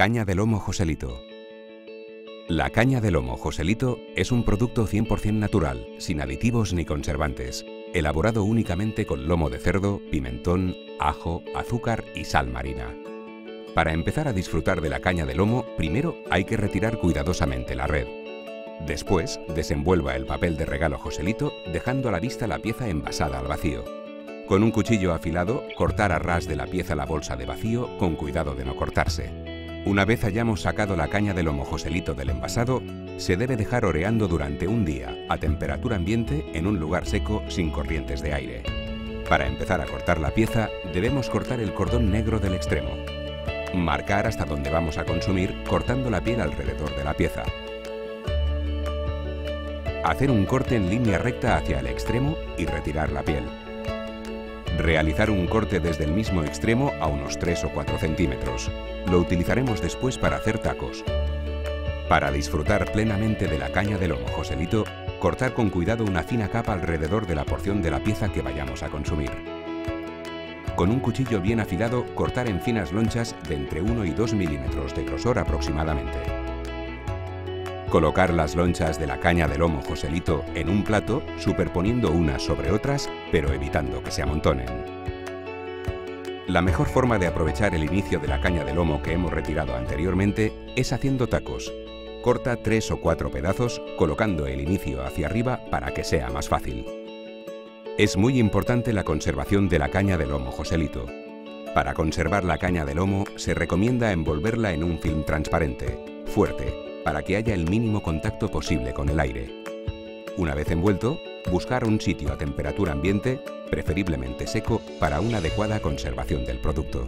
Caña de lomo Joselito. La caña de lomo Joselito es un producto 100% natural, sin aditivos ni conservantes, elaborado únicamente con lomo de cerdo, pimentón, ajo, azúcar y sal marina. Para empezar a disfrutar de la caña de lomo, primero hay que retirar cuidadosamente la red. Después, desenvuelva el papel de regalo Joselito dejando a la vista la pieza envasada al vacío. Con un cuchillo afilado, cortar a ras de la pieza la bolsa de vacío con cuidado de no cortarse. Una vez hayamos sacado la caña del lomo Joselito del envasado, se debe dejar oreando durante un día a temperatura ambiente en un lugar seco sin corrientes de aire. Para empezar a cortar la pieza, debemos cortar el cordón negro del extremo. Marcar hasta donde vamos a consumir cortando la piel alrededor de la pieza. Hacer un corte en línea recta hacia el extremo y retirar la piel. Realizar un corte desde el mismo extremo a unos 3 o 4 centímetros. Lo utilizaremos después para hacer tacos. Para disfrutar plenamente de la caña del lomo Joselito, cortar con cuidado una fina capa alrededor de la porción de la pieza que vayamos a consumir. Con un cuchillo bien afilado, cortar en finas lonchas de entre 1 y 2 milímetros de grosor aproximadamente. Colocar las lonchas de la caña de lomo Joselito en un plato, superponiendo unas sobre otras, pero evitando que se amontonen. La mejor forma de aprovechar el inicio de la caña de lomo que hemos retirado anteriormente es haciendo tacos. Corta tres o cuatro pedazos colocando el inicio hacia arriba para que sea más fácil. Es muy importante la conservación de la caña de lomo Joselito. Para conservar la caña de lomo se recomienda envolverla en un film transparente, fuerte, para que haya el mínimo contacto posible con el aire. Una vez envuelto, buscar un sitio a temperatura ambiente, preferiblemente seco, para una adecuada conservación del producto.